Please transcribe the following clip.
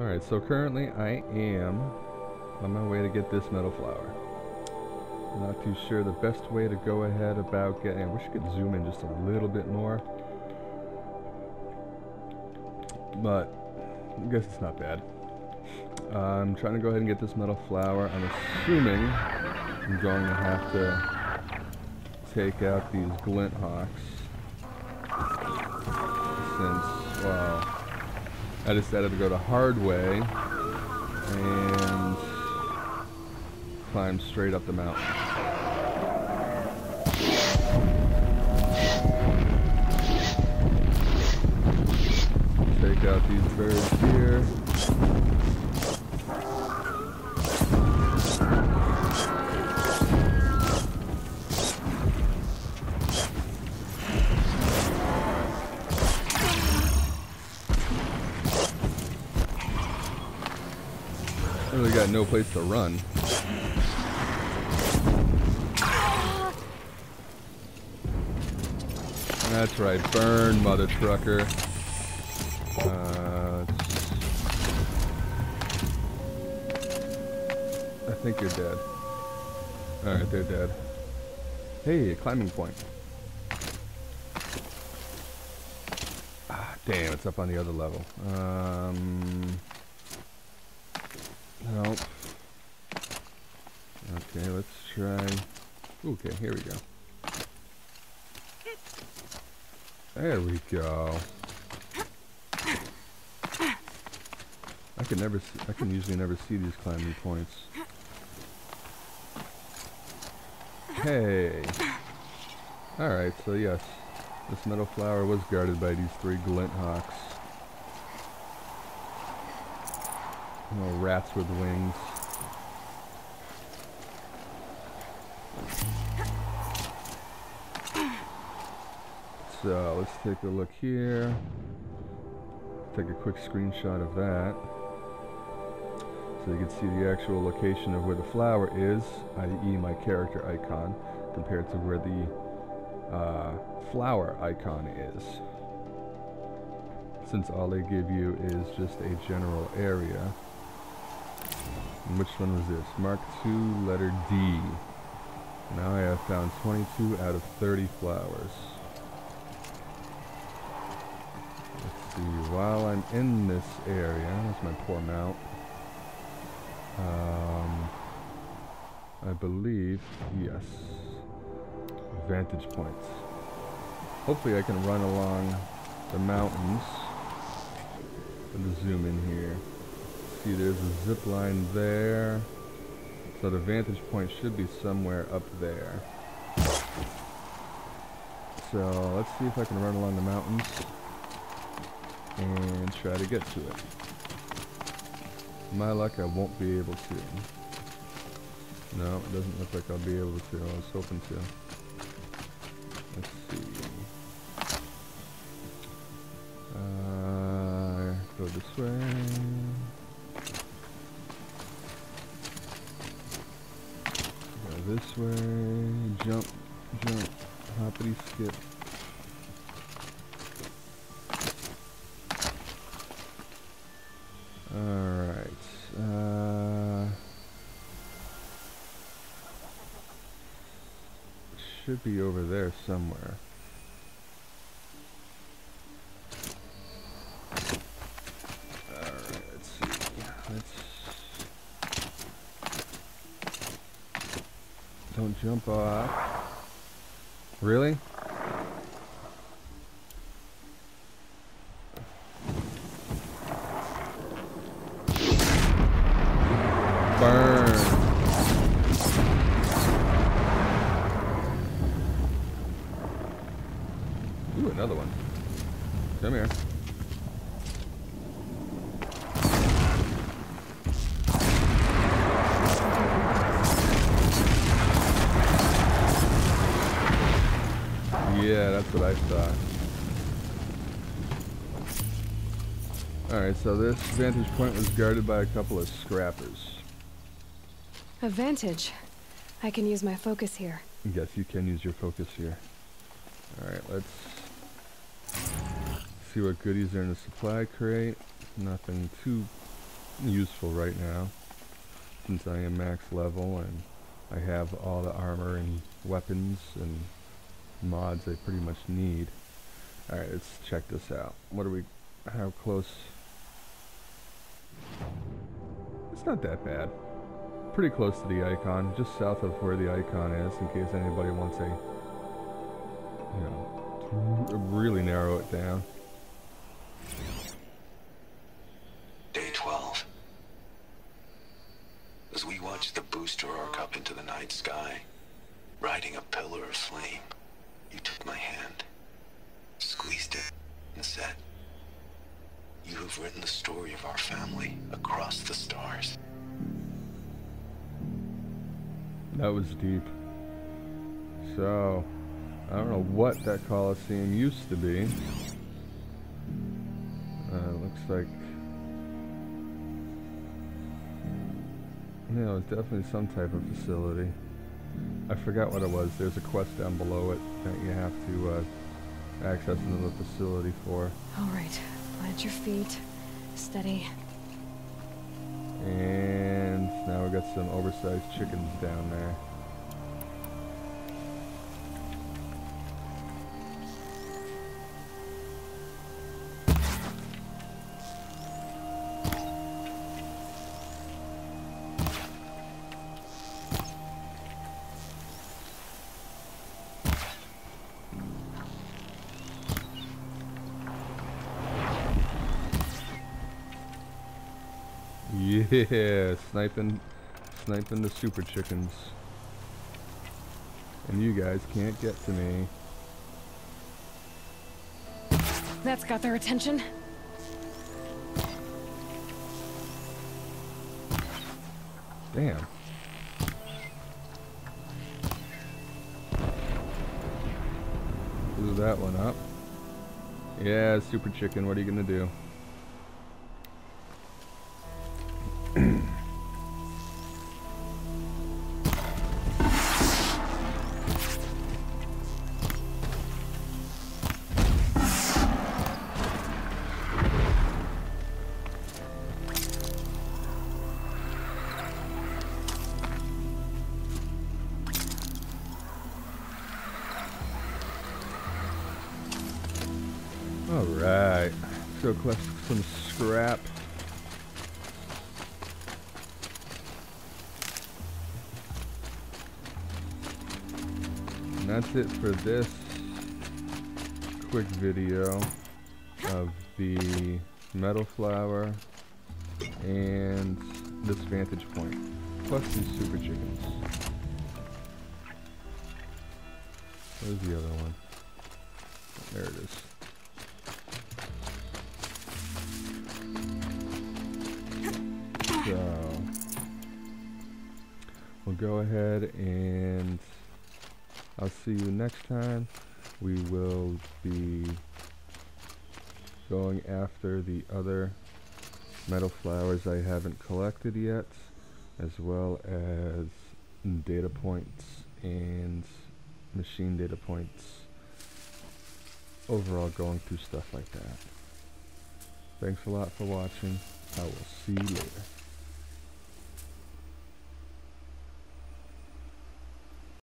Alright, so currently I am on my way to get this metal flower. I'm not too sure the best way to go ahead about getting... I wish I could zoom in just a little bit more. But, I guess it's not bad. I'm trying to go ahead and get this metal flower. I'm assuming I'm going to have to take out these Glinthawks. Since, well, I decided to go the hard way and climb straight up the mountain. Take out these birds here. Got no place to run. That's right, burn, mother trucker. Uh, I think you're dead. Alright, they're dead. Hey, a climbing point. Ah, damn, it's up on the other level. Um, nope. Okay, let's try... Okay, here we go. There we go. I can never see, I can usually never see these climbing points. Hey. Alright, so yes. This metal flower was guarded by these three Glinthawks. Little rats with wings. So let's take a look here. Take a quick screenshot of that. So you can see the actual location of where the flower is, i.e. my character icon, compared to where the uh, flower icon is. Since all they give you is just a general area. And which one was this? Mark 2, letter D. Now I have found 22 out of 30 flowers. Let's see, while I'm in this area, that's my poor mount. Um, I believe, yes, vantage points. Hopefully I can run along the mountains. Let zoom in here. See, there's a zip line there. So the vantage point should be somewhere up there. So let's see if I can run along the mountains and try to get to it. My luck, I won't be able to. No, it doesn't look like I'll be able to. I was hoping to. Let's see. Uh, go this way. This way. Jump, jump, hoppity skip. Alright. Uh, should be over there somewhere. Alright, let's see. Let's Really? Burn. Ooh, another one. Come here. What I thought. Alright, so this vantage point was guarded by a couple of scrappers. A vantage. I can use my focus here. Yes, you can use your focus here. Alright, let's see what goodies are in the supply crate. Nothing too useful right now since I am max level and I have all the armor and weapons and mods I pretty much need. Alright, let's check this out. What are we, how close? It's not that bad. Pretty close to the icon, just south of where the icon is in case anybody wants a, you know, really narrow it down. Day 12. As we watch the booster arc up into the night sky, riding a pillar of flame, you took my hand, squeezed it, and said, You have written the story of our family across the stars. That was deep. So, I don't know what that Coliseum used to be. Uh, looks like... You know, it's definitely some type of facility. I forgot what it was. There's a quest down below it that you have to uh, access another facility for. Alright, plant your feet. Steady. And now we got some oversized chickens down there. Yeah, sniping, sniping the super chickens. And you guys can't get to me. That's got their attention. Damn. Blew that one up. Yeah, super chicken, what are you gonna do? Alright, so collect some scrap. That's it for this quick video of the metal flower and this vantage point, plus these super chickens. Where's the other one? There it is. So we'll go ahead and I'll see you next time. We will be going after the other metal flowers I haven't collected yet, as well as data points and machine data points. Overall going through stuff like that. Thanks a lot for watching. I will see you later.